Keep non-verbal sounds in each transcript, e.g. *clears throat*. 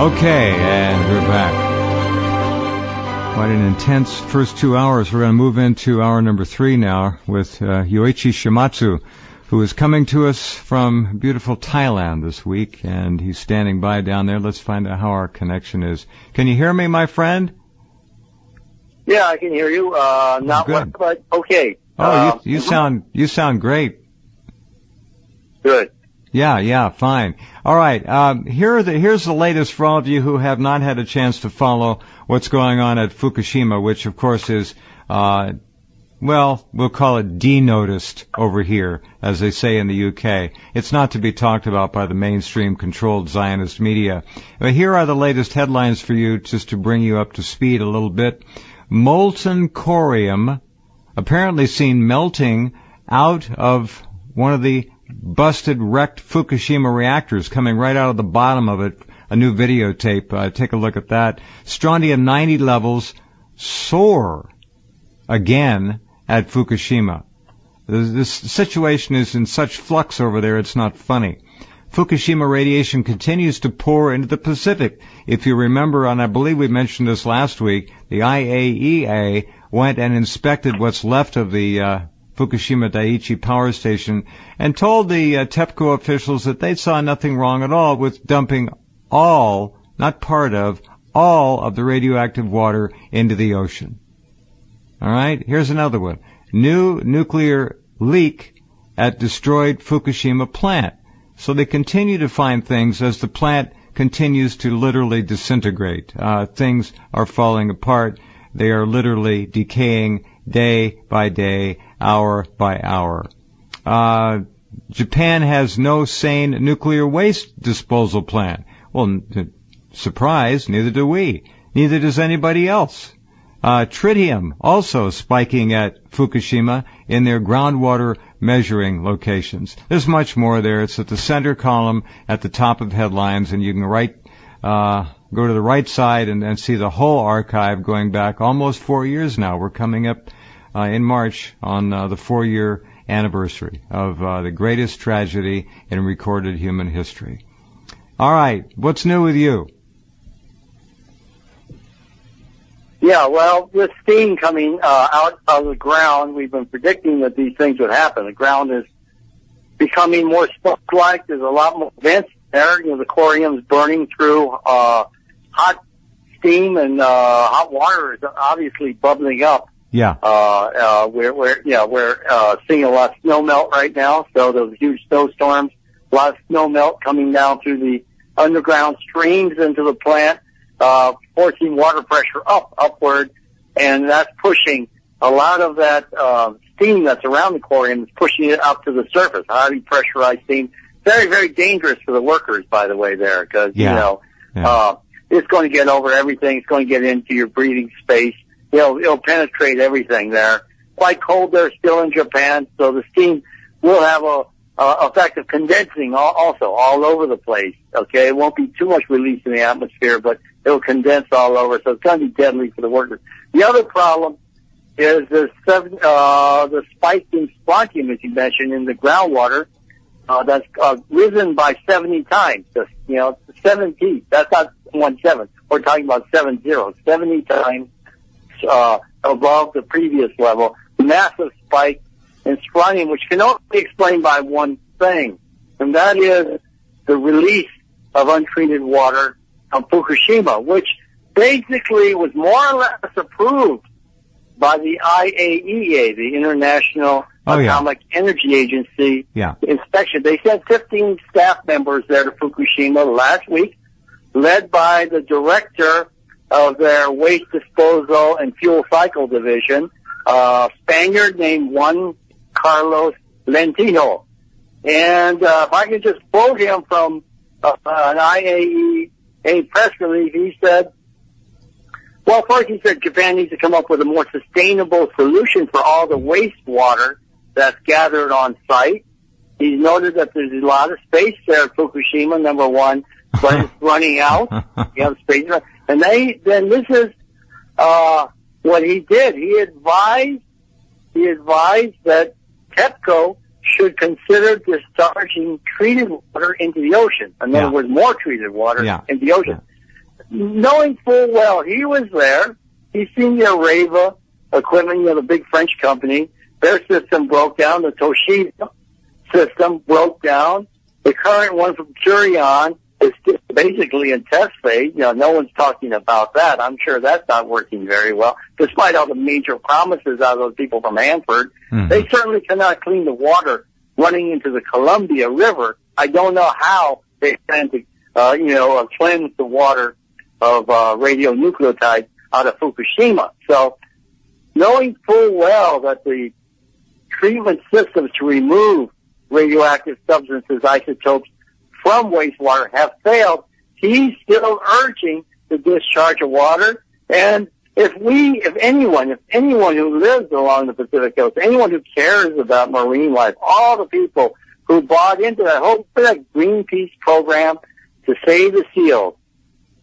Okay, and we're back. Quite an intense first two hours. We're going to move into hour number three now with uh, Yoichi Shimatsu, who is coming to us from beautiful Thailand this week, and he's standing by down there. Let's find out how our connection is. Can you hear me, my friend? Yeah, I can hear you. Uh, not Good. but okay. Oh, Uh, you, you sound you sound great. good. Yeah, yeah, fine. All right. Um, here are the here's the latest for all of you who have not had a chance to follow what's going on at Fukushima, which of course is, uh, well, we'll call it denoticed over here, as they say in the UK. It's not to be talked about by the mainstream controlled Zionist media. But here are the latest headlines for you, just to bring you up to speed a little bit. Molten corium apparently seen melting out of one of the busted, wrecked Fukushima reactors coming right out of the bottom of it. A new videotape. Uh, take a look at that. Strontium 90 levels soar again at Fukushima. This, this situation is in such flux over there, it's not funny. Fukushima radiation continues to pour into the Pacific. If you remember, and I believe we mentioned this last week, the IAEA went and inspected what's left of the uh, Fukushima Daiichi power station and told the uh, TEPCO officials that they saw nothing wrong at all with dumping all, not part of, all of the radioactive water into the ocean. All right, here's another one. New nuclear leak at destroyed Fukushima plant. So they continue to find things as the plant continues to literally disintegrate. Uh, things are falling apart. They are literally decaying day by day, hour by hour. Uh, Japan has no sane nuclear waste disposal plan. Well, surprise, neither do we. Neither does anybody else. Uh, tritium also spiking at Fukushima in their groundwater measuring locations. There's much more there. It's at the center column at the top of headlines, and you can write, uh, go to the right side and, and see the whole archive going back almost four years now. We're coming up uh, in March on uh, the four-year anniversary of uh, the greatest tragedy in recorded human history. All right, what's new with you? Yeah, well, with steam coming uh, out of the ground, we've been predicting that these things would happen. The ground is becoming more smoke-like. There's a lot more vents there. You know, the corium's burning through uh, hot steam and uh, hot water is obviously bubbling up. Yeah. Uh, uh, we're, we're, yeah, we're, uh, seeing a lot of snow melt right now. So those huge snowstorms, a lot of snow melt coming down through the underground streams into the plant, uh, forcing water pressure up, upward. And that's pushing a lot of that, uh, steam that's around the corium is pushing it up to the surface. Highly pressurized steam. Very, very dangerous for the workers, by the way, there, because, Yeah. you know, Yeah. uh, it's going to get over everything. It's going to get into your breathing space. It'll, it'll penetrate everything there. Quite cold there still in Japan, so the steam will have a, a effect of condensing al- also all over the place. Okay, it won't be too much release in the atmosphere, but it'll condense all over, so it's going to be deadly for the workers. The other problem is the seven, uh, the spike in strontium, as you mentioned, in the groundwater. Uh, that's uh, risen by 70 times. Just, you know, 70. That's not one seven. We're talking about seven zero. 70 times uh, above the previous level. Massive spike in strontium, which can only be explained by one thing, and that is the release of untreated water from Fukushima, which basically was more or less approved by the IAEA, the International Oh, yeah. Atomic Energy Agency Yeah. inspection. They sent 15 staff members there to Fukushima last week, led by the director of their waste disposal and fuel cycle division, uh, Spaniard named Juan Carlos Lentijo. And uh, if I could just quote him from uh, an IAEA press release, he said, well, first he said Japan needs to come up with a more sustainable solution for all the wastewater that's gathered on site. He's noted that there's a lot of space there at Fukushima, number one, *laughs* running out. *laughs* You have space. And they, then this is, uh, what he did. He advised, he advised that TEPCO should consider discharging treated water into the ocean. In Yeah. other words, more treated water Yeah. into the ocean. knowing full well he was there. He's seen the Areva equipment, you know, the big French company. Their system broke down. The Toshiba system broke down. The current one from Kurion is basically in test phase. You know, no one's talking about that. I'm sure that's not working very well, despite all the major promises out of those people from Hanford. Mhm. They certainly cannot clean the water running into the Columbia River. I don't know how they plan to, uh, you know, uh, cleanse the water of uh, radionucleotides out of Fukushima. So, knowing full well that the treatment systems to remove radioactive substances, isotopes from wastewater have failed, he's still urging the discharge of water. And if we, if anyone, if anyone who lives along the Pacific coast, anyone who cares about marine life, all the people who bought into that whole that Greenpeace program to save the seals,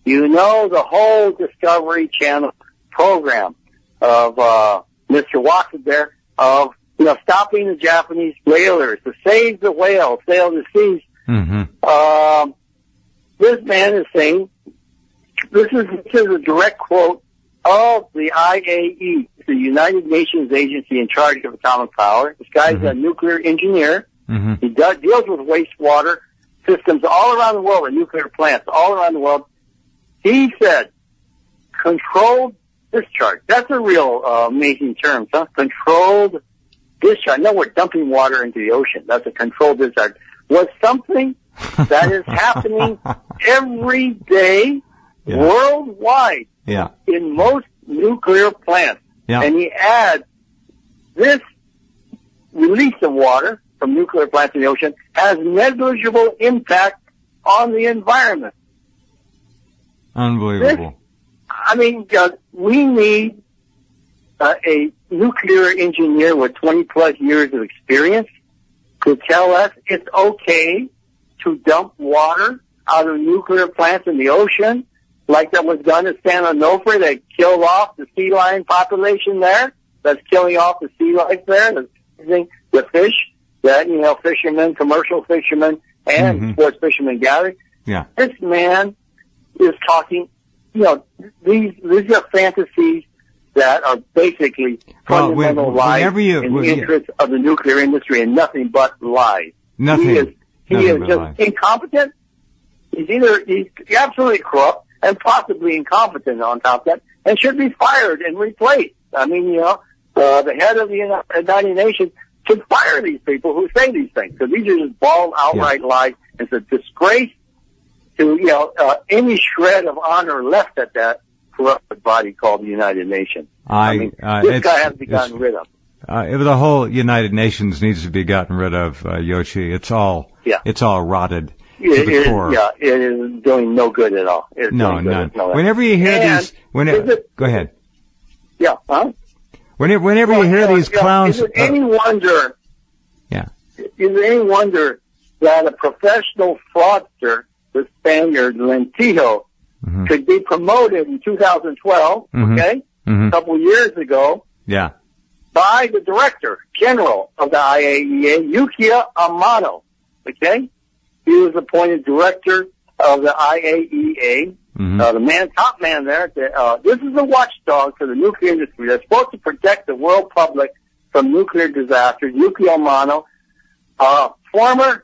you know the whole Discovery Channel program of uh, Mr. Watson there of you know stopping the Japanese whalers to save the whales, sail the seas. Mm-hmm. Um, this man is saying this is this is a direct quote of the IAE, the United Nations agency in charge of atomic power. This guy's a nuclear engineer. Mm-hmm. He does, deals with wastewater systems all around the world, and nuclear plants all around the world. He said, controlled discharge. That's a real uh, amazing term, huh? Controlled discharge. No, we're dumping water into the ocean. That's a controlled discharge. Was something that is happening *laughs* every day Yeah. worldwide Yeah. in most nuclear plants. Yeah. And he adds this release of water from nuclear plants in the ocean has negligible impact on the environment. Unbelievable. I mean, uh, we need uh, a nuclear engineer with 20 plus years of experience to tell us it's okay to dump water out of nuclear plants in the ocean, like that was done at San Onofre that killed off the sea lion population there. That's killing off the sea life there. That's using the fish that you know fishermen, commercial fishermen, and Mhm. sports fishermen gather. Yeah. This man is talking. You know, these these are fantasies that are basically Well, when- fundamental lies you- in the interest of the nuclear industry and nothing but lies. Nothing. He is he nothing is just lies. incompetent. He's either he's absolutely corrupt and possibly incompetent on top of that, and should be fired and replaced. I mean, you know, uh, the head of the United Nations should fire these people who say these things because these are just bald outright lies. It's a disgrace to you know uh, any shred of honor left at that corrupt body called the United Nations. I, mean, uh, this guy has to be gotten rid of. Uh, the whole United Nations needs to be gotten rid of, uh, Yoshi. It's all, Yeah. it's all rotted to the is, core. yeah, it is doing no good at all. It's No, none. no- Whenever you hear And these, whenever, it- go ahead. yeah, huh? Whenever, whenever you hear know, these yeah, clowns, Is it uh, any wonder? Yeah. Is it any wonder that a professional fraudster, the Spaniard Lentijo, mhm, could be promoted in 2012? Mhm. Okay, mhm, a couple of years ago, yeah, by the director general of the IAEA, Yukiya Amano. Okay, he was appointed director of the IAEA. mhm, Uh, the man, top man there, the, uh, this is a watchdog for the nuclear industry. They're supposed to protect the world public from nuclear disasters. Yuki Amano, uh, former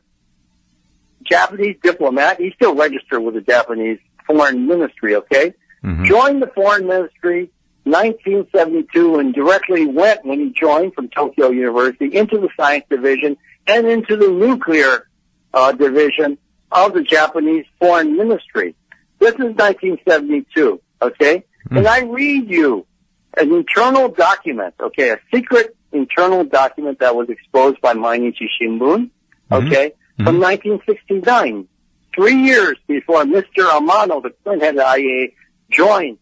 Japanese diplomat, he's still registered with the Japanese foreign ministry, okay? mhm, Joined the foreign ministry 1972 and directly went when he joined from Tokyo University into the science division and into the nuclear uh, division of the Japanese foreign ministry. This is 1972, okay? Mm. And I read you an internal document, okay, a secret internal document that was exposed by Mainichi Shimbun, Mhm. okay, from 1969, three years before Mr. Amano, the current head of the joined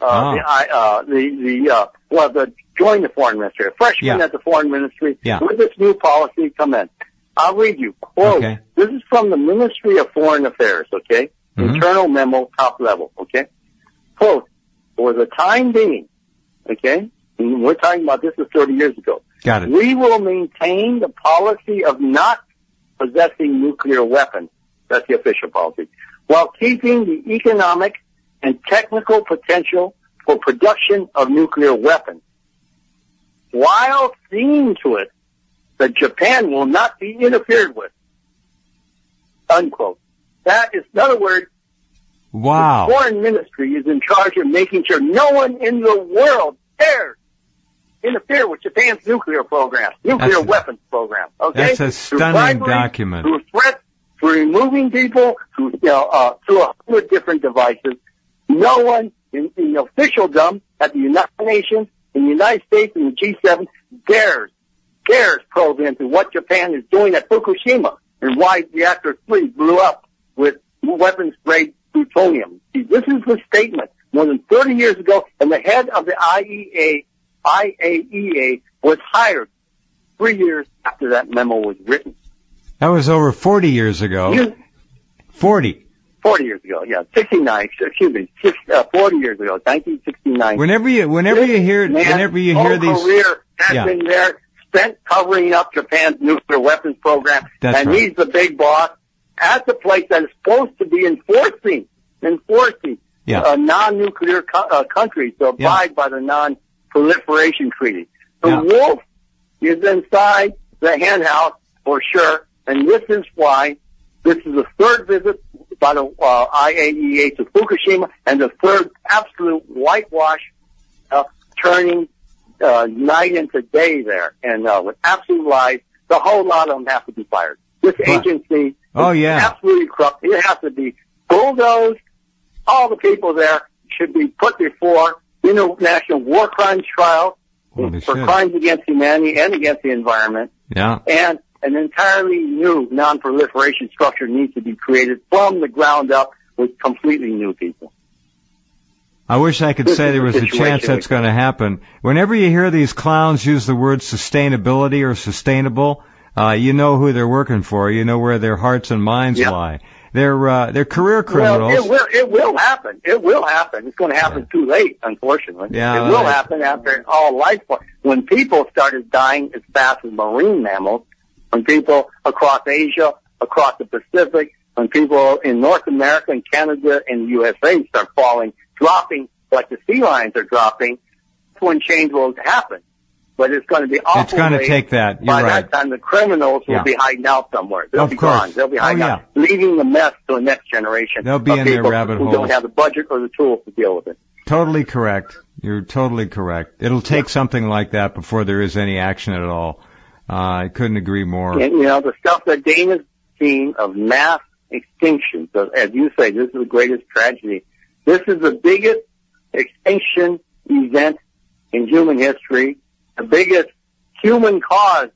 uh, Ah. the, uh, the, the, uh, well, the, joined the foreign ministry, a freshman Yeah. at the foreign ministry Yeah. with this new policy come in. I'll read you. Quote, Okay. this is from the Ministry of Foreign Affairs, okay? Mhm. Internal memo, top level, okay? Quote, for the time being, okay? And we're talking about this is 30 years ago. got it. We will maintain the policy of not possessing nuclear weapons. That's the official policy. While keeping the economic and technical potential for production of nuclear weapons, while seeing to it that Japan will not be interfered with. Unquote. That is, in other words, Wow. the foreign ministry is in charge of making sure no one in the world dares interfere with Japan's nuclear program, nuclear That's- weapons program. Okay, That's a stunning document. Through threats, through removing people, through you know, uh, through a hundred different devices. No one in, in officialdom at the United Nations, in the United States, in the G7 dares dares probe into what Japan is doing at Fukushima and why reactor three blew up with weapons grade plutonium. See, this is the statement more than 30 years ago, and the head of the IEA, IAEA was hired three years after that memo was written. That was over 40 years ago. You- 40. 40 years ago, yeah, 69, excuse me, six, uh, 40 years ago, 1969. Whenever you, whenever you hear, whenever you hear these, career has Yeah. been there, spent covering up Japan's nuclear weapons program, That's and right. he's the big boss at the place that is supposed to be enforcing, enforcing Yeah. a non-nuclear co- uh, country to abide by the non-proliferation treaty. The Yeah. wolf is inside the hen house for sure, and this is why this is the third visit by the uh, IAEA to Fukushima and the third absolute whitewash uh, turning uh, night into day there, and uh, with absolute lies. The whole lot of them have to be fired. This agency Oh, is yeah. absolutely corrupt. It has to be bulldozed. All the people there should be put before international war crimes trials Well, for crimes against humanity and against the environment yeah, and an entirely new non-proliferation structure needs to be created from the ground up with completely new people. I wish I could This say there was a chance that's going to happen. Whenever you hear these clowns use the word sustainability or sustainable, uh, you know who they're working for. You know where their hearts and minds Yeah. lie. They're uh, they're career Well, criminals. it will, it will happen. It will happen. It's going to happen too late, unfortunately. Yeah, it will right. happen after all life form. When people started dying as fast as marine mammals, when people across Asia, across the Pacific, when people in North America and Canada and the USA start falling, dropping like the sea lions are dropping, that's when change will happen. But it's going to be awful It's going to take that. You're By right. that time, the criminals will Yeah. be hiding out somewhere. They'll Of be course. gone. They'll be Oh, hiding out, leaving the mess to the next generation. They'll be in their rabbit who holes. don't have the budget or the tools to deal with it. Totally correct. You're totally correct. It'll take something like that before there is any action at all. Uh, I couldn't agree more. And you know the stuff that Dana's seen of mass extinction. So as you say, this is the greatest tragedy. This is the biggest extinction event in human history. The biggest human caused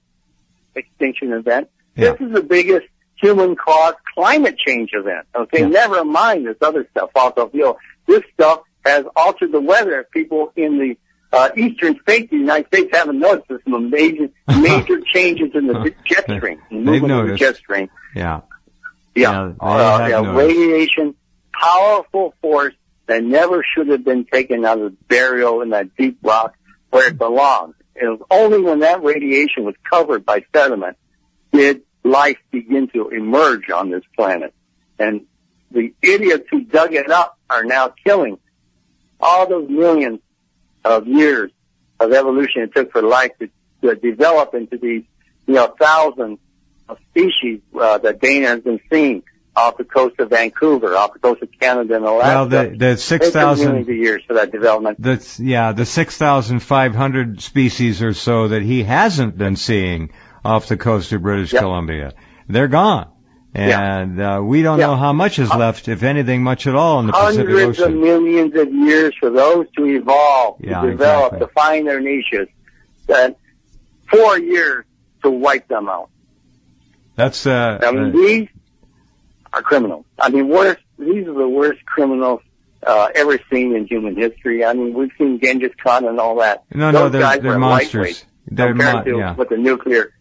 extinction event. Yeah. This is the biggest human caused climate change event. Okay, Yeah. never mind this other stuff, fossil fuel. This stuff has altered the weather. People in the uh, eastern states the United States haven't noticed. Some major, *laughs* major changes in the jet stream, the They've of the noticed. jet stream. Yeah. Yeah, Yeah, uh, yeah, radiation, powerful force that never should have been taken out of burial in that deep rock where it belongs. It was only when that radiation was covered by sediment did life begin to emerge on this planet. And the idiots who dug it up are now killing all those millions of years of evolution it took for life to, to develop into these, you know, thousands of species uh, that Dana has been seeing off the coast of Vancouver, off the coast of Canada and Alaska. Well, the the six It's been millions thousand. of years for that development. That's yeah, the six thousand five hundred species or so that he hasn't been seeing off the coast of British Yep. Columbia. They're gone, Yeah. and uh, we don't Yeah. know how much is left, if anything, much at all in the Pacific Ocean. Hundreds of millions of years for those to evolve, Yeah, to develop, exactly. to find their niches. And four years to wipe them out. That's uh, I mean, uh, these are criminals. I mean, worst, these are the worst criminals uh, ever seen in human history. I mean, we've seen Genghis Khan and all that. no, no, Those they're guys they're were monsters. They're compared mon- to yeah. with the nuclear.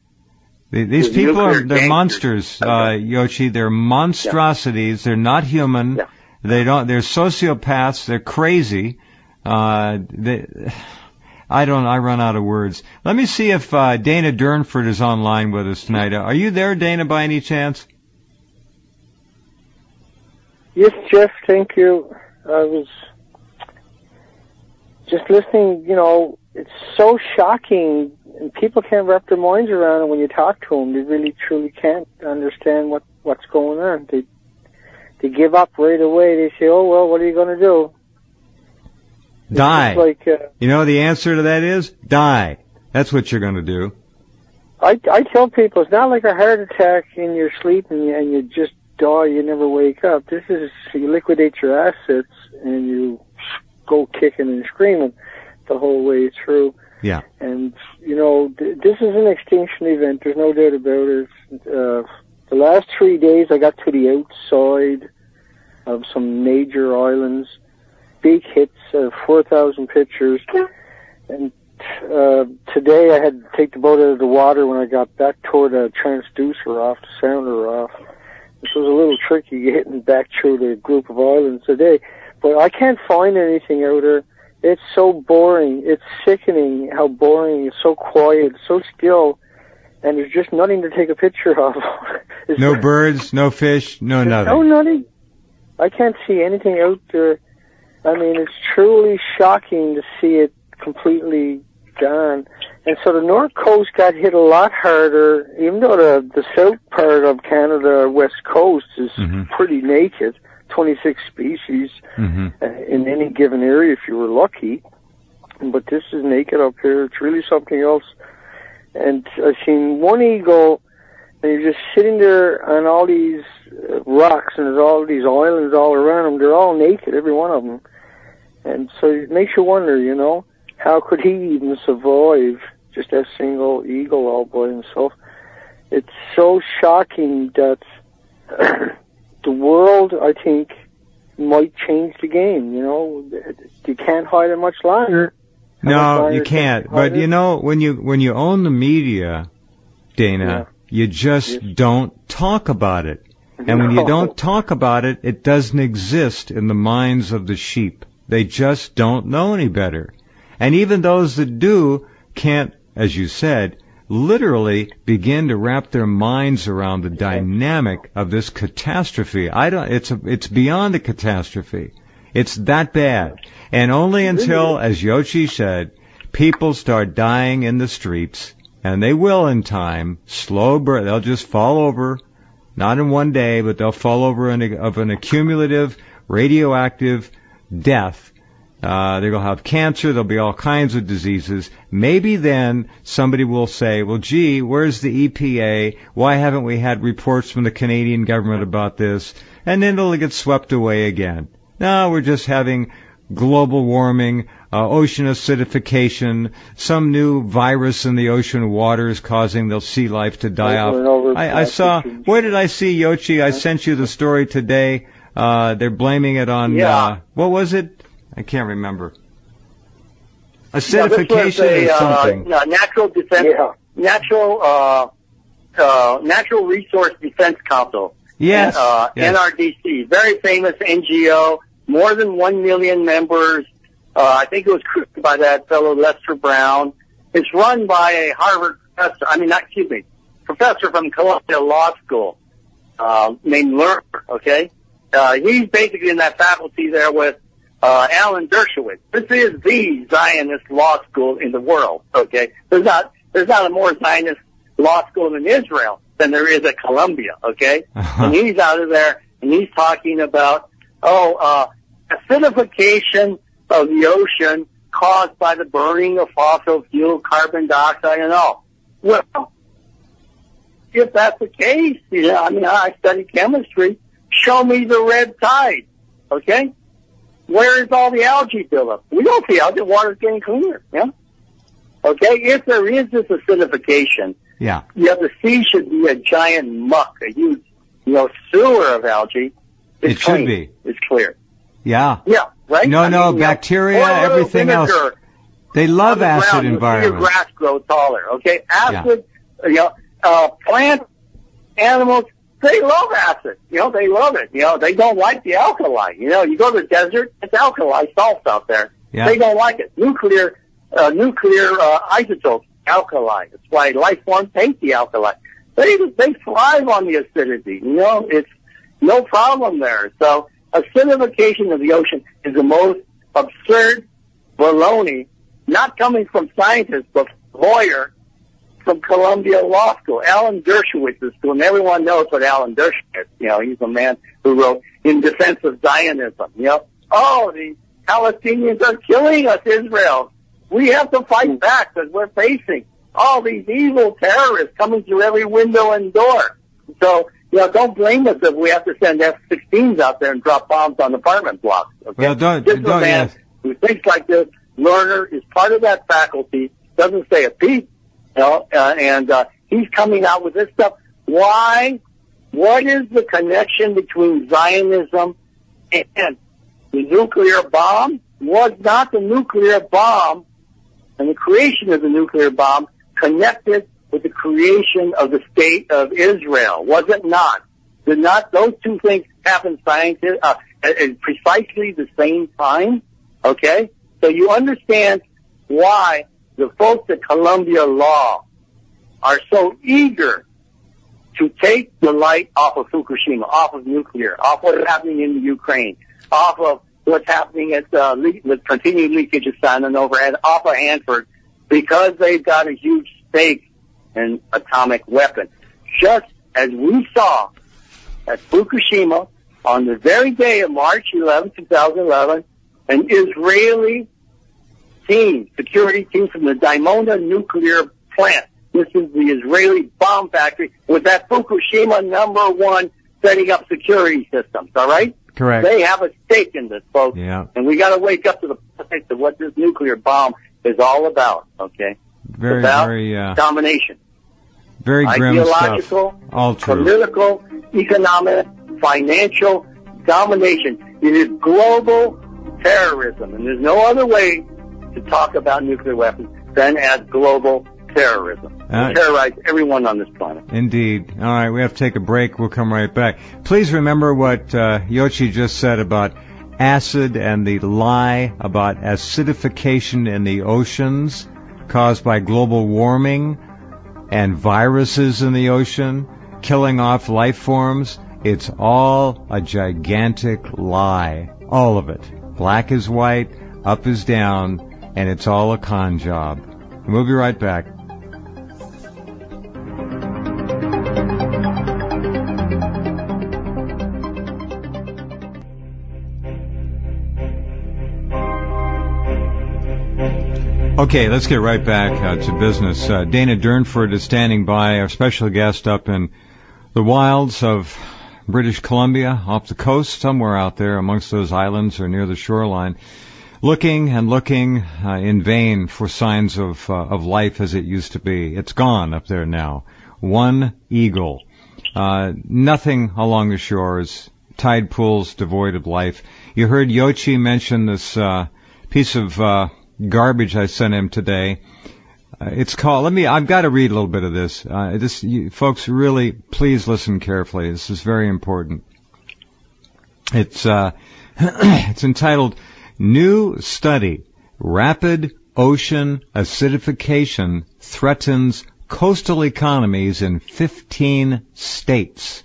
The- These the people are they're monsters, uh, Okay. Yoshi. They're monstrosities. They're not human. Yeah. They don't. They're sociopaths. They're crazy. Uh, they, I don't. I run out of words. Let me see if uh, Dana Durnford is online with us tonight. Uh, Are you there, Dana, by any chance? Yes, Jeff, thank you. I was just listening. You know, it's so shocking, and people can't wrap their minds around it when you talk to them. They really, truly can't understand what what's going on. They they give up right away. They say, "Oh well, what are you going to do?" Die. Like uh, You know the answer to that is die. That's what you're going to do. I I tell people, it's not like a heart attack in your sleep and you, and you just die. You never wake up. This is you liquidate your assets and you go kicking and screaming the whole way through. Yeah. And you know, th- this is an extinction event. There's no doubt about it. Uh, the last three days, I got to the outside of some major islands, big hits, uh, 4,000 pictures, and uh, today I had to take the boat out of the water when I got back toward a transducer off, the sounder off. This was a little tricky *laughs* getting back through the group of islands today, but I can't find anything out there. It's so boring. It's sickening how boring. It's so quiet, so still, and there's just nothing to take a picture of. *laughs* No like- birds, no fish, no nothing. No nothing. I can't see anything out there. I mean, it's truly shocking to see it completely gone. And so the North Coast got hit a lot harder, even though the, the south part of Canada, West Coast, is Mhm. pretty naked. 26 species hmm uh, in any given area if you were lucky. But this is naked up here. It's really something else. And I've seen one eagle, and you're just sitting there on all these uh, rocks, and there's all these islands all around them. They're all naked, every one of them. And so it makes you wonder, you know, how could he even survive just a single eagle all by himself? It's so shocking that *clears throat* the world, I think, might change the game. You know, you can't hide it much longer. No, you can can't. But you know, when you when you own the media, Dana, you just Yes. don't talk about it. And when you don't talk about it, it doesn't exist in the minds of the sheep. They just don't know any better. And even those that do can't, as you said, literally begin to wrap their minds around the dynamic of this catastrophe. I don't, it's a, it's beyond a catastrophe. It's that bad. And only until, as Yoshi said, people start dying in the streets, and they will in time, slow burn, they'll just fall over, not in one day, but they'll fall over in a, of an accumulative radioactive death. Uh, they're going to have cancer. There'll be all kinds of diseases. Maybe then somebody will say, well, gee, where's the EPA? Why haven't we had reports from the Canadian government about this? And then it'll get swept away again. Now we're just having global warming, uh, ocean acidification, some new virus in the ocean waters causing the sea life to die Over off. I, I saw, where did I see Yoshi? I sent you the story today. Uh, they're blaming it on, Yeah. uh, what was it? I can't remember. Yeah, this was Acidification a, or uh, something. no, natural defense, Yeah. natural, uh, uh, natural resource defense council. Yes. Uh, yes. NRDC, very famous NGO, more than one million members. Uh, I think it was created by that fellow Lester Brown. It's run by a Harvard professor, I mean, not, excuse me, professor from Columbia Law School, uh, named Lerner, okay? Uh, he's basically in that faculty there with, uh, Alan Dershowitz. This is the Zionist law school in the world, okay? There's not, there's not a more Zionist law school in Israel than there is at Columbia, okay? Uh-huh. And he's out of there and he's talking about, oh, uh, acidification of the ocean caused by the burning of fossil fuel, carbon dioxide and all. Well, if that's the case, you know, I mean, I study chemistry. Show me the red tide, okay? Where is all the algae buildup? We don't see algae. Water's getting cleaner, yeah? Okay, if there is this acidification, Yeah. yeah, the sea should be a giant muck, a huge, you know, sewer of algae. It's It should clean. be. It's clear. Yeah. Yeah, right? No, I no, mean, you know, bacteria, a little everything else. They love acid ground, environments. grass grow taller. Okay, acid. You know, uh, plants, animals, they love acid. You know, they love it. You know, they don't like the alkali. You know, you go to the desert, it's alkali salts out there. Yeah. They don't like it. Nuclear, uh, nuclear uh, isotopes, alkali. That's why life forms hate the alkali. They they thrive on the acidity. You know, it's no problem there. So acidification of the ocean is the most absurd baloney, not coming from scientists, but lawyer from Columbia Law School, Alan Dershowitz's school, and everyone knows what Alan Dershowitz. You know, he's a man who wrote In Defense of Zionism. You know, oh, the Palestinians are killing us, Israel. We have to fight back because we're facing all these evil terrorists coming through every window and door. So, you know, don't blame us if we have to send F-16s out there and drop bombs on apartment blocks. Okay? Well, don't, this is don't, a man yes. who thinks like this. Lerner is part of that faculty. Doesn't say a peep. Know, uh, and uh, he's coming out with this stuff. Why? What is the connection between Zionism and the nuclear bomb? Was not the nuclear bomb and the creation of the nuclear bomb connected with the creation of the state of Israel? Was it not? Did not those two things happen scientific, uh, at precisely the same time? Okay? So you understand why the folks at Columbia Law are so eager to take the light off of Fukushima, off of nuclear, off what's happening in the Ukraine, off of what's happening at uh, le- with continued leakage of San Onofre, off of Hanford, because they've got a huge stake in atomic weapons. Just as we saw at Fukushima on the very day of March 11, 2011, an Israeli team, security team from the Dimona nuclear plant. This is the Israeli bomb factory with that Fukushima number one setting up security systems, all right? Correct. They have a stake in this, folks. Yeah. And we gotta wake up to the fact of what this nuclear bomb is all about, okay? Very, about very, uh, Domination. very grim stuff. Ideological, All true. political, economic, financial domination. It is global terrorism, and there's no other way to talk about nuclear weapons than as global terrorism. Uh, terrorize everyone on this planet. Indeed. All right, we have to take a break. We'll come right back. Please remember what uh, Yoshi just said about acid and the lie about acidification in the oceans caused by global warming and viruses in the ocean killing off life forms. It's all a gigantic lie. All of it. Black is white, up is down, and it's all a con job. We'll be right back. Okay, let's get right back uh, to business. Uh, Dana Durnford is standing by, our special guest up in the wilds of British Columbia, off the coast, somewhere out there amongst those islands or near the shoreline, looking and looking uh, in vain for signs of uh, of life as it used to be. It's gone up there now. One eagle, uh, nothing along the shores, tide pools devoid of life. You heard Yochi mention this uh, piece of uh, garbage I sent him today. Uh, it's called. Let me. I've got to read a little bit of this. This, you, folks, really, please listen carefully. This is very important. It's uh, *clears throat* it's entitled "New Study: Rapid Ocean Acidification Threatens Coastal Economies in 15 States.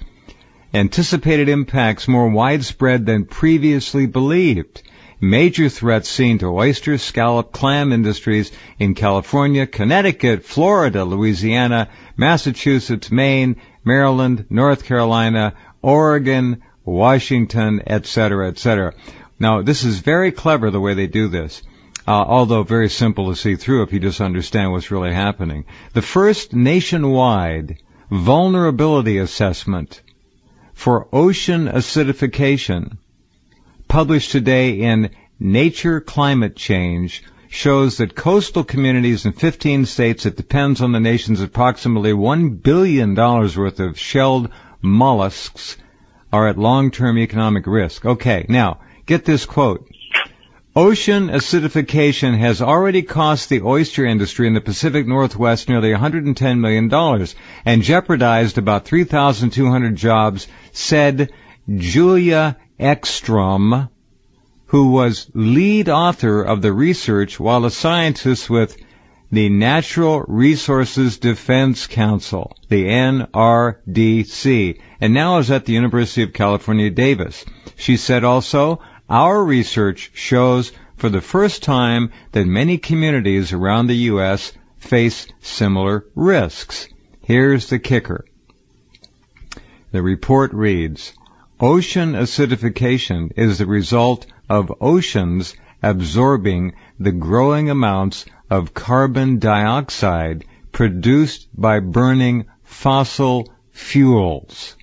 Anticipated impacts more widespread than previously believed." major threats seen to oyster, scallop, clam industries in California, Connecticut, Florida, Louisiana, Massachusetts, Maine, Maryland, North Carolina, Oregon, Washington, etc., etc. Now, this is very clever the way they do this. Uh, although very simple to see through if you just understand what's really happening. The first nationwide vulnerability assessment for ocean acidification published today in Nature Climate Change shows that coastal communities in 15 states that depends on the nation's approximately $1 billion worth of shelled mollusks are at long-term economic risk. Okay, now, get this quote. Ocean acidification has already cost the oyster industry in the Pacific Northwest nearly $110 million and jeopardized about 3,200 jobs, said Julia Ekstrom, who was lead author of the research while a scientist with the Natural Resources Defense Council, the NRDC, and now is at the University of California, Davis. She said also, our research shows for the first time that many communities around the U.S. face similar risks. Here's the kicker. The report reads, Ocean acidification is the result of oceans absorbing the growing amounts of carbon dioxide produced by burning fossil fuels.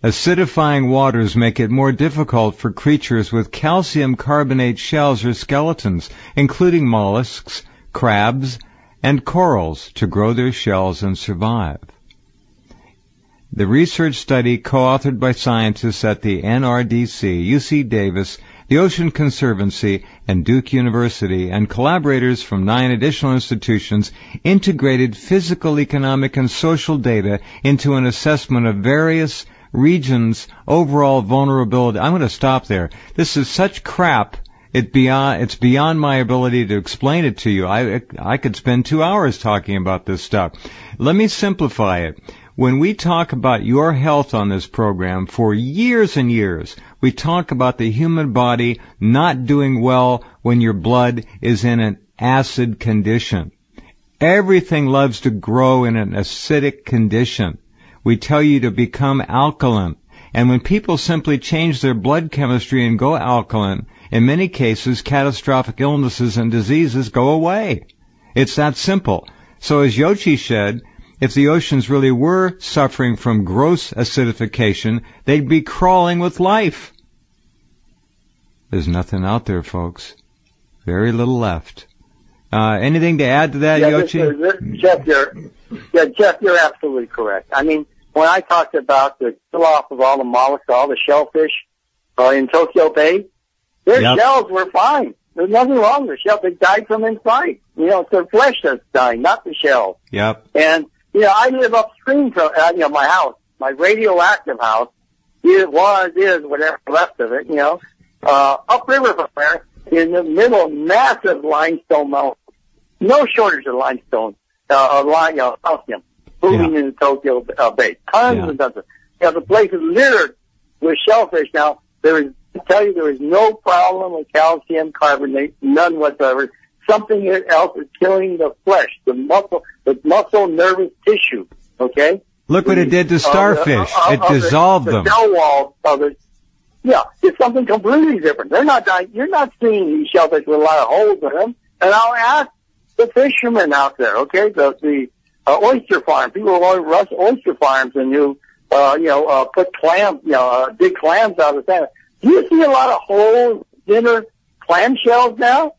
Acidifying waters make it more difficult for creatures with calcium carbonate shells or skeletons, including mollusks, crabs, and corals, to grow their shells and survive. The research study co-authored by scientists at the NRDC, UC Davis, the Ocean Conservancy, and Duke University, and collaborators from nine additional institutions integrated physical, economic, and social data into an assessment of various regions' overall vulnerability. I'm going to stop there. This is such crap. It beyond, it's beyond my ability to explain it to you. I, I could spend two hours talking about this stuff. Let me simplify it. When we talk about your health on this program for years and years, we talk about the human body not doing well when your blood is in an acid condition. Everything loves to grow in an acidic condition. We tell you to become alkaline. And when people simply change their blood chemistry and go alkaline, in many cases, catastrophic illnesses and diseases go away. It's that simple. So as Yoshi said, if the oceans really were suffering from gross acidification, they'd be crawling with life. There's nothing out there, folks. Very little left. Uh, anything to add to that, yeah, Yoshi? This, this, Jeff, you're, yeah, Jeff, you're absolutely correct. I mean, when I talked about the kill off of all the mollusks, all the shellfish uh, in Tokyo Bay, their Yep. shells were fine. There's nothing wrong with their shells. They died from inside. You know, it's their flesh that's dying, not the shell. Yep. And, you know, I live upstream from, uh, you know, my house, my radioactive house. It was, is, whatever left of it, you know, uh, upriver from there, in the middle of massive limestone mountains. No shortage of limestone, uh, of you know, calcium, moving into Tokyo uh, Bay. Tons Yeah. and tons of, you know, the place is littered with shellfish. Now, there is, I tell you, there is no problem with calcium carbonate, none whatsoever. Something else is killing the flesh, the muscle, the muscle nervous tissue, okay? Look what it did to Of the- starfish. of- It of the- dissolved the them. cell walls of it. Yeah, it's something completely different. They're not dying. You're not seeing these shellfish with a lot of holes in them. And I'll ask the fishermen out there, okay, the the uh, oyster farm people who own rush oyster farms and who uh, you know uh, put clam, you know, uh, dig clams out of sand. Do you see a lot of holes, thinner clam shells now?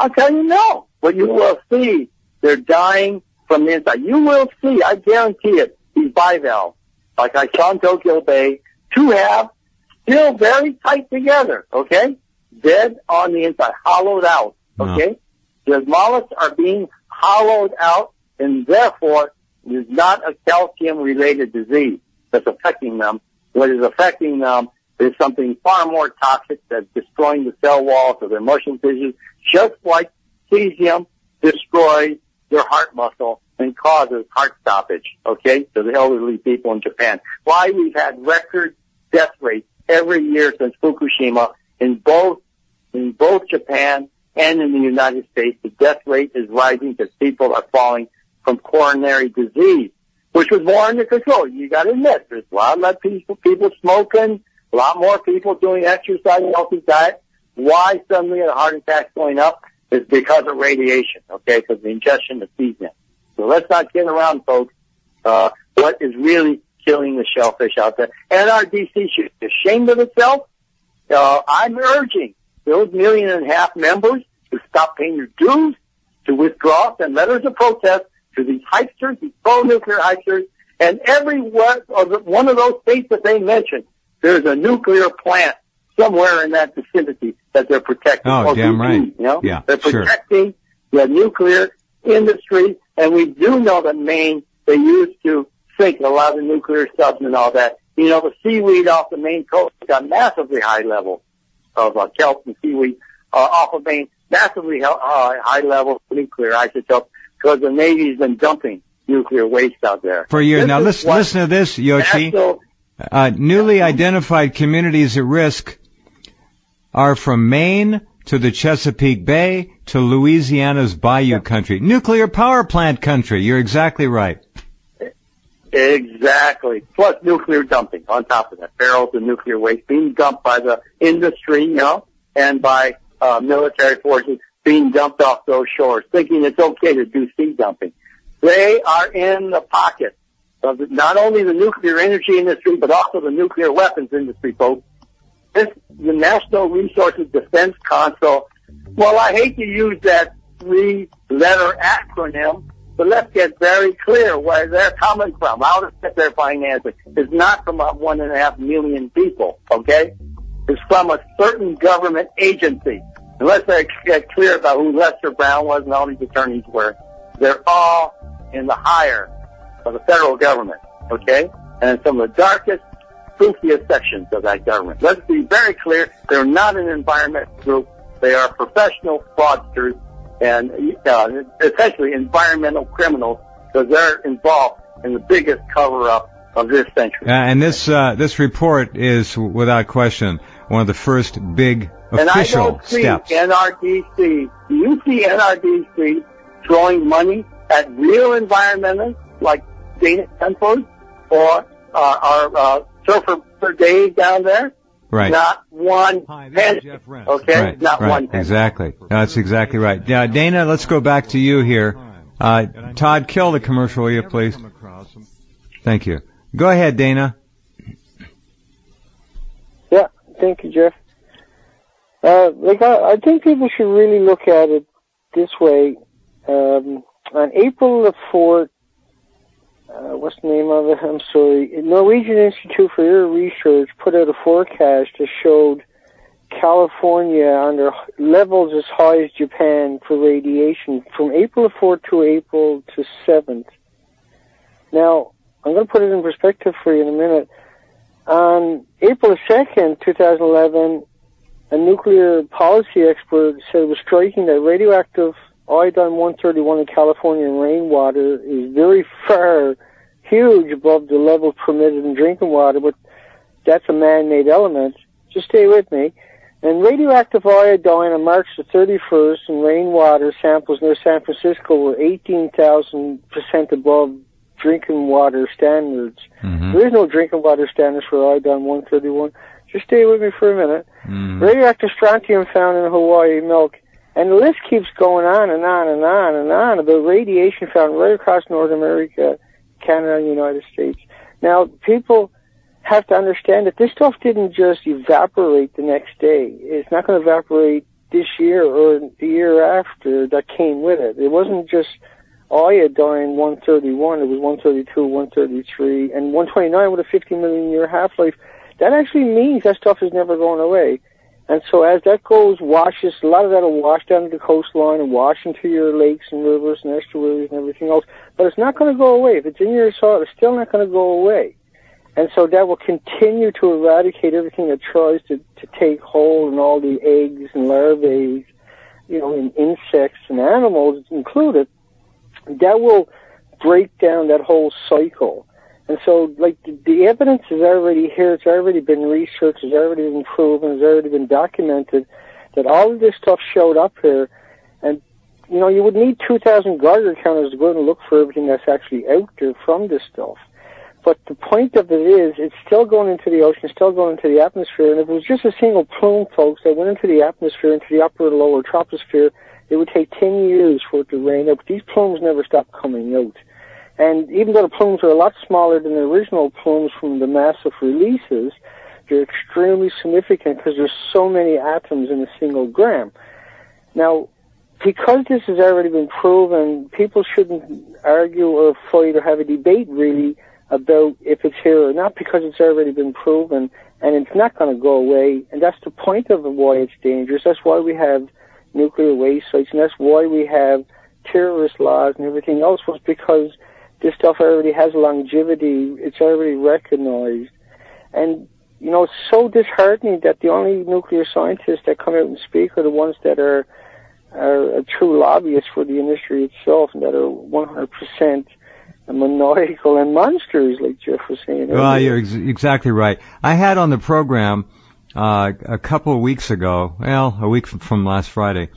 I'll tell you no. But you will see they're dying from the inside. You will see, I guarantee it, these bivalves, like I saw in Tokyo Bay, two have still very tight together, okay? Dead on the inside, hollowed out, okay? The mollusks are being hollowed out and therefore it is not a calcium related disease that's affecting them. What is affecting them is something far more toxic that's destroying the cell walls of their motion tissues, just like cesium destroys their heart muscle and causes heart stoppage, okay, to the elderly people in Japan. Why we've had record death rates every year since Fukushima in both, in both Japan and in the United States. The death rate is rising because people are falling from coronary disease, which was more under control. You gotta admit, there's a lot less people, people smoking, a lot more people doing exercise, healthy diet. Why suddenly a heart attack's going up? Is because of radiation, okay, because the ingestion of cesium. So let's not get around, folks, uh, what is really killing the shellfish out there. NRDC should be ashamed of itself. Uh, I'm urging those million and a half members to stop paying their dues, to withdraw, send letters of protest to these hikesters, these pro-nuclear hikesters, and every one of, the, one of those states that they mentioned, there's a nuclear plant somewhere in that vicinity that they're protecting. Oh, damn BP, right. You know? Yeah, they're sure. protecting the nuclear industry, and we do know that Maine, they used to sink a lot of nuclear subs and all that. You know, the seaweed off the Maine coast got massively high levels of uh, kelp and seaweed uh, off of Maine. massively uh, high level nuclear isotopes because the Navy's been dumping nuclear waste out there. For years. Now listen, listen to this, Yoshi. Uh, newly identified communities at risk are from Maine to the Chesapeake Bay to Louisiana's Bayou country. Nuclear power plant country. You're exactly right. Exactly. Plus nuclear dumping on top of that. Barrels of nuclear waste being dumped by the industry, you know, and by uh, military forces being dumped off those shores, thinking it's okay to do sea dumping. They are in the pocket of not only the nuclear energy industry, but also the nuclear weapons industry, folks. This, the National Resources Defense Council, well, I hate to use that three-letter acronym, but let's get very clear where they're coming from. How to get their financing is not from one and a half million people, okay? It's from a certain government agency. Unless let's get clear about who Lester Brown was and all these attorneys were. They're all in the hire of the federal government, okay? And some of the darkest, spookiest sections of that government. Let's be very clear. They're not an environment group. They are professional fraudsters and uh, essentially environmental criminals because they're involved in the biggest cover-up of this century. Uh, and this uh, this report is, without question, one of the first big official and I don't see steps. NRDC. Do you see NRDC throwing money at real environmentalists like Dana Durnford or uh, our uh, surfer for days down there? Right. Not one Hi, penny. Jeff Okay? Right, Not right, one penny. Exactly. That's exactly right. Yeah, Dana, let's go back to you here. Uh, Todd, kill the commercial, will you, please? Thank you. Go ahead, Dana. Yeah, thank you, Jeff. Uh, like I, I think people should really look at it this way. Um, on April the fourth, uh, what's the name of it? I'm sorry. Norwegian Institute for Air Research put out a forecast that showed California under levels as high as Japan for radiation from April the 4th to April to 7th. Now, I'm going to put it in perspective for you in a minute. On April 2nd, 2011, a nuclear policy expert said it was striking that radioactive iodine 131 in California rainwater is very *laughs* far, huge above the level permitted in drinking water, but that's a man-made element. Just stay with me. And radioactive iodine on March the 31st in rainwater samples near San Francisco were 18,000% above drinking water standards. Mm-hmm. There is no drinking water standards for iodine 131. Just stay with me for a minute. Mm. Radioactive strontium found in Hawaii milk. And the list keeps going on and on and on and on about radiation found right across North America, Canada, and the United States. Now, people have to understand that this stuff didn't just evaporate the next day. It's not going to evaporate this year or the year after that came with it. It wasn't just iodine 131, it was 132, 133, and 129 with a 50 million year half-life. That actually means that stuff is never going away. And so as that goes, washes, a lot of that will wash down to the coastline and wash into your lakes and rivers and estuaries and everything else. But it's not going to go away. If it's in your soil, it's still not going to go away. And so that will continue to eradicate everything that tries to, to take hold and all the eggs and larvae, you know, in insects and animals included. That will break down that whole cycle. And so, like, the, the evidence is already here. It's already been researched. It's already been proven. It's already been documented that all of this stuff showed up here. And, you know, you would need 2,000 Geiger counters to go and look for everything that's actually out there from this stuff. But the point of it is, it's still going into the ocean, still going into the atmosphere. And if it was just a single plume, folks, that went into the atmosphere, into the upper and lower troposphere, it would take 10 years for it to rain out. But these plumes never stop coming out. And even though the plumes are a lot smaller than the original plumes from the massive releases, they're extremely significant because there's so many atoms in a single gram. Now, because this has already been proven, people shouldn't argue or fight or have a debate really about if it's here or not because it's already been proven and it's not going to go away. And that's the point of why it's dangerous. That's why we have nuclear waste sites and that's why we have terrorist laws and everything else was because this stuff already has longevity. It's already recognized. And, you know, it's so disheartening that the only nuclear scientists that come out and speak are the ones that are are, true lobbyists for the industry itself and that are 100% maniacal and monsters, like Jeff was saying. Well, earlier. you're ex- exactly right. I had on the program uh, a couple of weeks ago, well, a week from, from last Friday,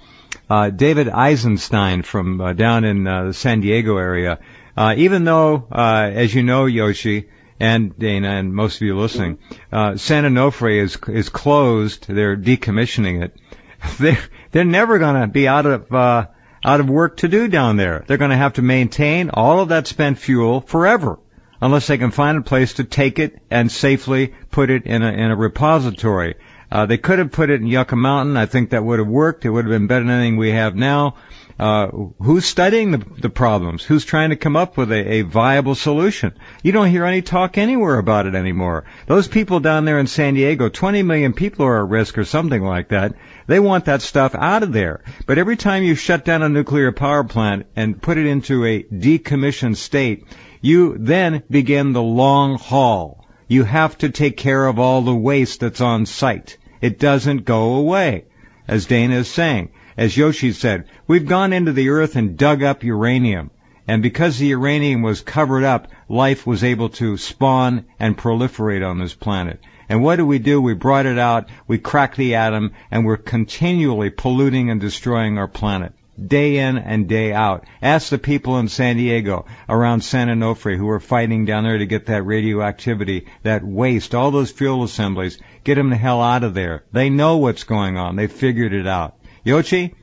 uh, David Eisenstein from uh, down in uh, the San Diego area. Uh, even though, uh, as you know, Yoshi and Dana and most of you listening, uh, San Onofre is is closed. They're decommissioning it. *laughs* They're they're never going to be out of uh, out of work to do down there. They're going to have to maintain all of that spent fuel forever unless they can find a place to take it and safely put it in a, in a repository. Uh, they could have put it in Yucca Mountain. I think that would have worked. It would have been better than anything we have now. Uh, who's studying the, the problems? Who's trying to come up with a, a viable solution? You don't hear any talk anywhere about it anymore. Those people down there in San Diego, 20 million people are at risk or something like that. They want that stuff out of there. But every time you shut down a nuclear power plant and put it into a decommissioned state, you then begin the long haul. You have to take care of all the waste that's on site. It doesn't go away, as Dana is saying. As Yoshi said, we've gone into the earth and dug up uranium. And because the uranium was covered up, life was able to spawn and proliferate on this planet. And what do we do? We brought it out, we cracked the atom, and we're continually polluting and destroying our planet. Day in and day out. Ask the people in San Diego, around San Onofre, who are fighting down there to get that radioactivity, that waste, all those fuel assemblies, get them the hell out of there. They know what's going on. They figured it out. Yoshi?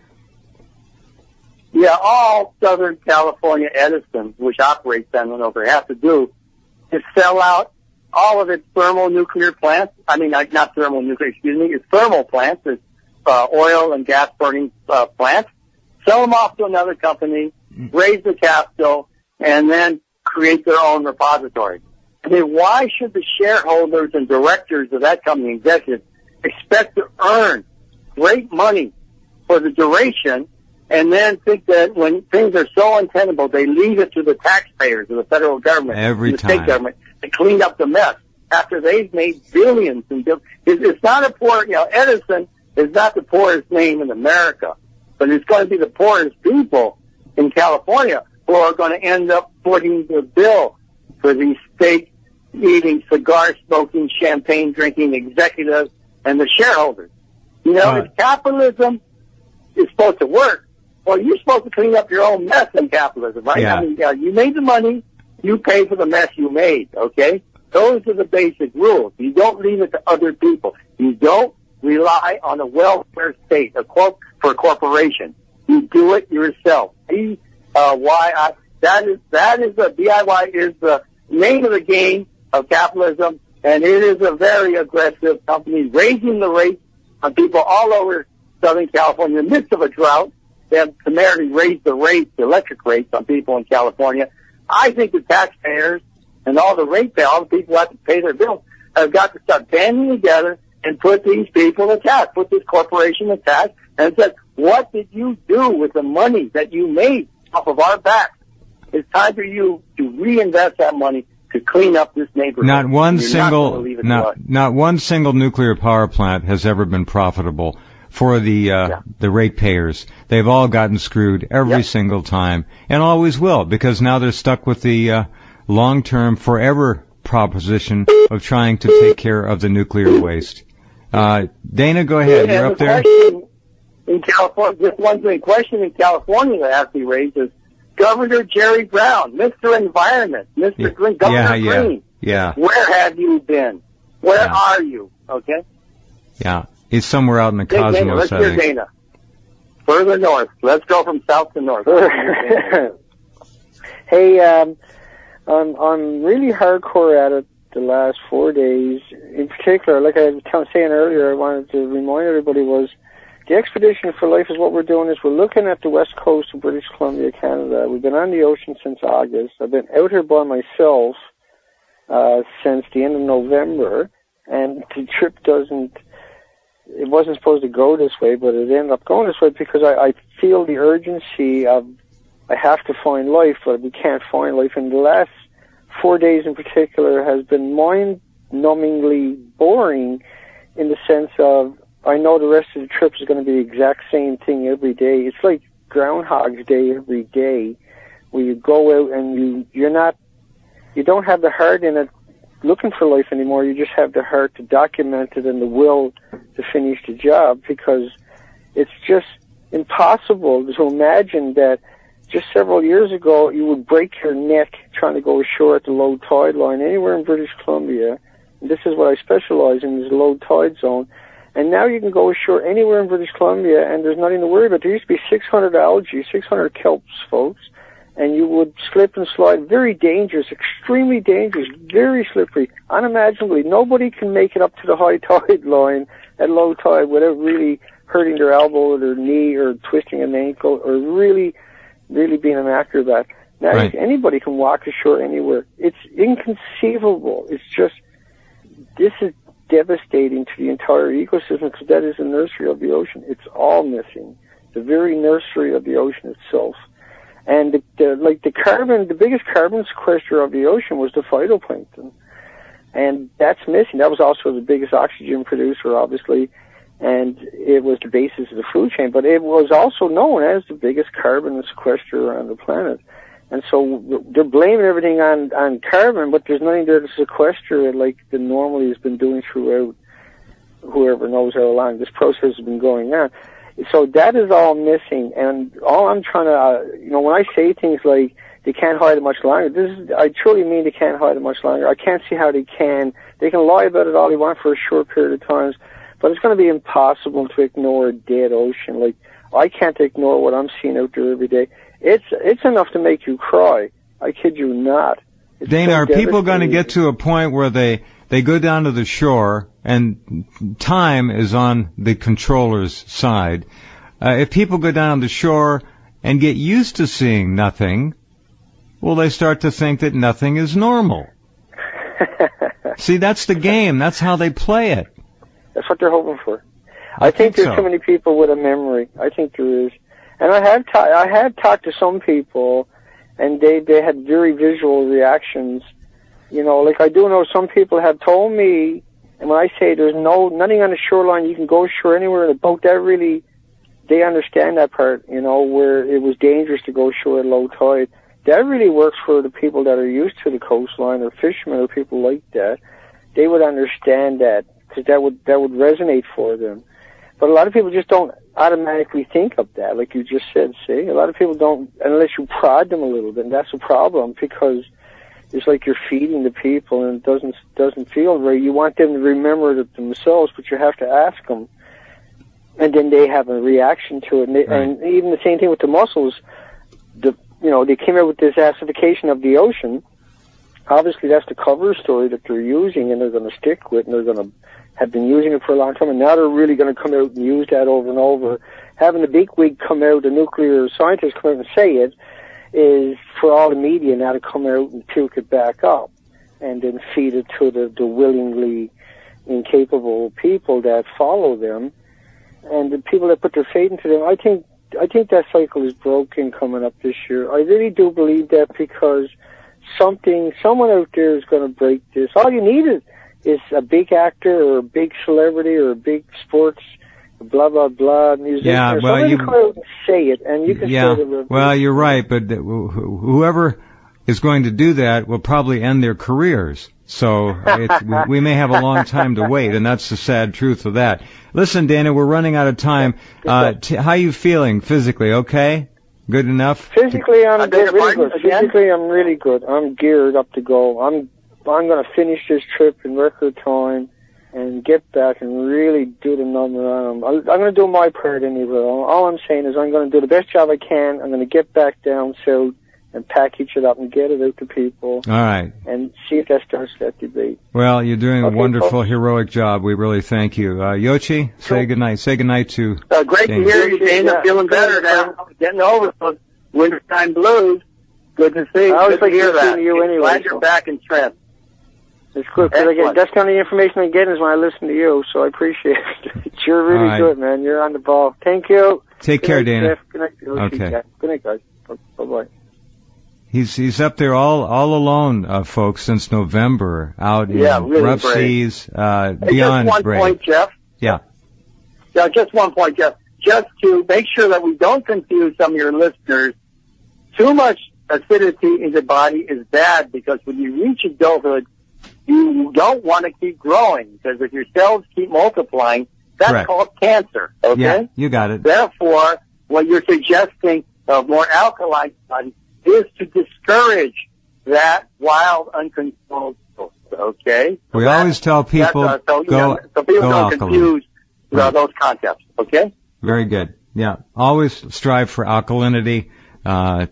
Yeah, all Southern California Edison, which operates Onofre, have to do is sell out all of its thermonuclear plants. I mean, not not thermonuclear, excuse me, its thermal plants, its uh, oil and gas burning uh, plants. Sell them off to another company, raise the capital, and then create their own repository. I mean, why should the shareholders and directors of that company, executives, expect to earn great money for the duration and then think that when things are so untenable, they leave it to the taxpayers of the federal government, Every the time. state government to clean up the mess after they've made billions and billions. It's, it's not a poor, you know, Edison is not the poorest name in America, but it's going to be the poorest people in California who are going to end up footing the bill for these state eating, cigar smoking, champagne drinking executives and the shareholders. You know, Right. if capitalism is supposed to work, well, you're supposed to clean up your own mess in capitalism, right? Yeah. I mean, yeah, you made the money, you pay for the mess you made, okay? Those are the basic rules. You don't leave it to other people. You don't rely on a welfare state, a corp, for a corporation. You do it yourself. D, uh, Y, I, that is, that is the, DIY is the name of the game of capitalism, and it is a very aggressive company raising the rates on people all over Southern California in the midst of a drought. They have summarily raised the rates, the electric rates on people in California. I think the taxpayers and all the rate pay, all the people who have to pay their bills have got to start banding together and put these people in tax, put this corporation in tax, and said, what did you do with the money that you made off of our backs? It's time for you to reinvest that money to clean up this neighborhood. Not one You're not single, gonna leave it to not, not one single nuclear power plant has ever been profitable for the uh, Yeah. the ratepayers. They've all gotten screwed every Yep. single time, and always will, because now they're stuck with the uh, long-term, forever proposition of trying to take care of the nuclear waste. Uh, Dana, go ahead. You're up there. in California, just one thing, question in California that has to be raised is Governor Jerry Brown, Mr. Environment, Mr. Yeah, Green, Governor yeah, yeah, Green. yeah, Where have you been? Where Yeah. are you? Okay? yeah. He's somewhere out in the Hey, Dana, cosmos. let's I hear think. Dana. Further north. Let's go from south to north. *laughs* hey, um, I'm I'm really hardcore at it the last four days. In particular, like I was saying earlier, I wanted to remind everybody was the expedition for life is what we're doing is we're looking at the west coast of British Columbia, Canada. We've been on the ocean since August. I've been out here by myself uh, since the end of November, and the trip doesn't. It wasn't supposed to go this way, but it ended up going this way because I, I feel the urgency of I have to find life, but we can't find life. And the last four days in particular has been mind-numbingly boring in the sense of I know the rest of the trip is going to be the exact same thing every day. It's like Groundhog's Day every day, where you go out and you you're not you don't have the heart in it looking for life anymore. You just have the heart to document it and the will to finish the job because it's just impossible to imagine that just several years ago you would break your neck trying to go ashore at the low tide line anywhere in British Columbia. And this is what I specialize in, is low tide zone. And now you can go ashore anywhere in British Columbia and there's nothing to worry about. There used to be 600 algae, 600 kelps, folks and you would slip and slide. Very dangerous, extremely dangerous, very slippery, unimaginably. Nobody can make it up to the high *laughs* tide line at low tide without really hurting their elbow or their knee or twisting an ankle or really, really being an acrobat. Now Right. anybody can walk ashore anywhere. It's inconceivable. It's just this is devastating to the entire ecosystem because that is the nursery of the ocean. It's all missing. The very nursery of the ocean itself. And the, the, like the carbon, the biggest carbon sequester of the ocean was the phytoplankton. And that's missing. That was also the biggest oxygen producer, obviously. And it was the basis of the food chain, but it was also known as the biggest carbon sequester on the planet. And so they're blaming everything on, on carbon, but there's nothing there to sequester it like the normally has been doing throughout whoever knows how long this process has been going on. So that is all missing, and all I'm trying to, uh, you know, when I say things like they can't hide it much longer, this is, I truly mean they can't hide it much longer. I can't see how they can. They can lie about it all they want for a short period of times, but it's going to be impossible to ignore a dead ocean. Like I can't ignore what I'm seeing out there every day. It's it's enough to make you cry. I kid you not. It's Dana, so are people going to get to a point where they they go down to the shore and time is on the controller's side? Uh, if people go down to the shore and get used to seeing nothing, well, they start to think that nothing is normal? *laughs* See, that's the game. That's how they play it. That's what they're hoping for. I I, think, think there's so. too many people with a memory. I think there is, and I have ta- I have talked to some people, and they they had very visual reactions. You know, like I do know some people have told me, and when I say there's no nothing on the shoreline, you can go ashore anywhere in a boat. That really, they understand that part. You know, where it was dangerous to go ashore at low tide. That really works for the people that are used to the coastline or fishermen or people like that. They would understand that because that would that would resonate for them. But a lot of people just don't automatically think of that, like you just said. See, a lot of people don't unless you prod them a little bit, and that's a problem because it's like you're feeding the people, and it doesn't doesn't feel right. You want them to remember it themselves, but you have to ask them, and then they have a reaction to it. And, they, Right. and even the same thing with the mussels. The you know they came out with this acidification of the ocean. Obviously, that's the cover story that they're using, and they're going to stick with, and they're going to have been using it for a long time, and now they're really going to come out and use that over and over. Having the big wig come out, the nuclear scientists come out and say it, is for all the media now to come out and puke it back up, and then feed it to the, the willingly incapable people that follow them, and the people that put their faith into them. I think I think that cycle is broken coming up this year. I really do believe that because something, someone out there is going to break this. All you need is, is a big actor or a big celebrity or a big sports, blah blah blah musician. Yeah, or well, you- to come out and say it, and you can yeah. say the Well, you're right, but th- wh- wh- whoever is going to do that will probably end their careers. So it's, we- we may have a long time to wait, and that's the sad truth of that. Listen, Dana, we're running out of time. Uh, t- how you feeling physically? Okay, good enough. Physically, I'm I good, really good. Physically, I'm really good. I'm geared up to go. I'm I'm going to finish this trip in record time and get back and really do the number on them. I'm going to do my part anyway. All all I'm saying is I'm going to do the best job I can. I'm going to get back down south and package it up and get it out to people All right. and see if that starts that debate. Well, you're doing a wonderful, folks. heroic job. We really thank you. Uh, Yoichi, say good night. Say good night to. Uh, great Thanks. to hear you, Dana. Yeah. Feeling better now. Getting over those wintertime blues. Good to see. I always Good like to hear that. you anyway, Glad so. you're back in strength. It's good because I get, that's the only information I get is when I listen to you. So I appreciate it. *laughs* You're really All right. good, man. You're on the ball. Thank you. Take Good care, night, Dana. Jeff. Good night. Okay. Yeah. Good night, guys. Bye bye. He's he's up there all all alone, uh, folks, since November, out in Yeah, really rough brave. seas, uh, Hey, beyond just one brave. point, Jeff. Yeah. Now, just one point, Jeff. Just to make sure that we don't confuse some of your listeners, too much acidity in the body is bad because when you reach adulthood, you don't want to keep growing because if your cells keep multiplying, that's Correct. called cancer. Okay. Yeah, you got it. Therefore, what you're suggesting of more alkaline body is to discourage that wild, uncontrolled growth. Okay. We That- always tell people uh, so, go know, so people go don't alkaline. confuse uh, Right. those concepts. Okay. Very good. Yeah, always strive for alkalinity. Uh,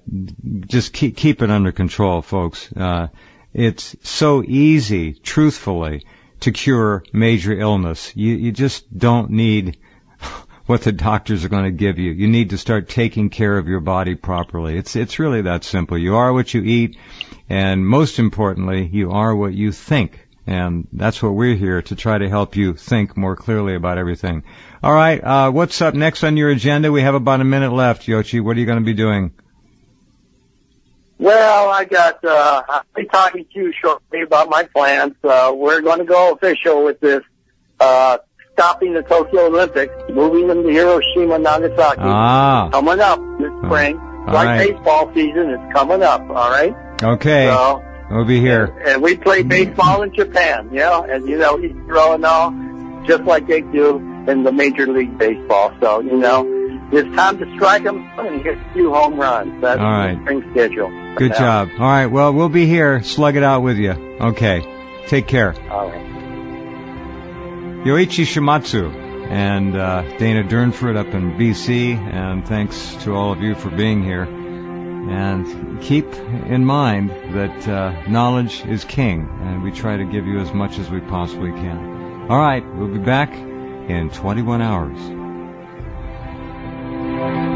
just keep keep it under control, folks. Uh, it's so easy, truthfully, to cure major illness. You you just don't need *laughs* what the doctors are going to give you. You need to start taking care of your body properly. It's it's really that simple. You are what you eat, and most importantly, you are what you think. And that's what we're here to try to help you think more clearly about everything. All right, uh, what's up next on your agenda? We have about a minute left, Yoichi. What are you going to be doing? Well, I got, uh, I'll be talking to you shortly about my plans. Uh, we're going to go official with this, uh, stopping the Tokyo Olympics, moving them to Hiroshima, Nagasaki. Ah, coming up this spring. all like right. baseball season, it's coming up, alright? okay. So, We'll be here. and we play baseball in Japan, you know, and you know, he's throwing all just like they do in the Major League Baseball. So, you know, it's time to strike them and get a few home runs. That's All right. the spring schedule. Good Yeah. job. All right, well, we'll be here. Slug it out with you. Okay. Take care. All right. Yoichi Shimatsu and uh, Dana Durnford up in BC, and thanks to all of you for being here. And keep in mind that uh, knowledge is king, and we try to give you as much as we possibly can. All right, we'll be back in 21 hours. Thank you.